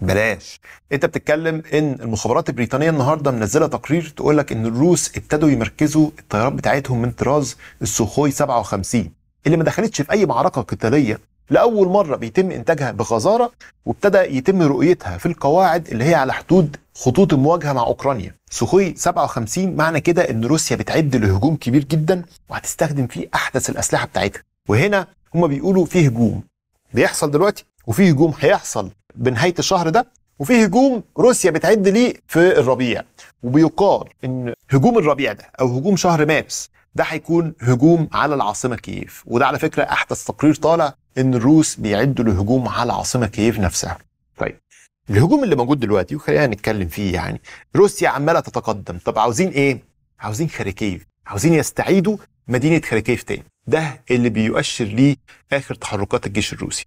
بلاش. انت بتتكلم ان المخابرات البريطانية النهارده منزلة تقرير تقول لك ان الروس ابتدوا يمركزوا الطيارات بتاعتهم من طراز السوخوي 57 اللي ما دخلتش في اي معركة قتالية لأول مرة بيتم إنتاجها بغزارة وابتدى يتم رؤيتها في القواعد اللي هي على حدود خطوط المواجهة مع أوكرانيا. سوخوي 57 معنى كده إن روسيا بتعد لهجوم كبير جدا وهتستخدم فيه أحدث الأسلحة بتاعتها. وهنا هم بيقولوا في هجوم بيحصل دلوقتي وفي هجوم هيحصل. بنهايه الشهر ده وفي هجوم روسيا بتعد ليه في الربيع. وبيقال إن هجوم الربيع ده أو هجوم شهر مارس ده هيكون هجوم على العاصمة كييف. وده على فكرة أحدث تقرير طالع إن الروس بيعدوا لهجوم على العاصمه كييف نفسها. طيب الهجوم اللي موجود دلوقتي وخلينا نتكلم فيه يعني روسيا عمالة تتقدم. طب عاوزين إيه؟ عاوزين خاركيف عاوزين يستعيدوا مدينة خاركيف تاني. ده اللي بيؤشر ليه آخر تحركات الجيش الروسي.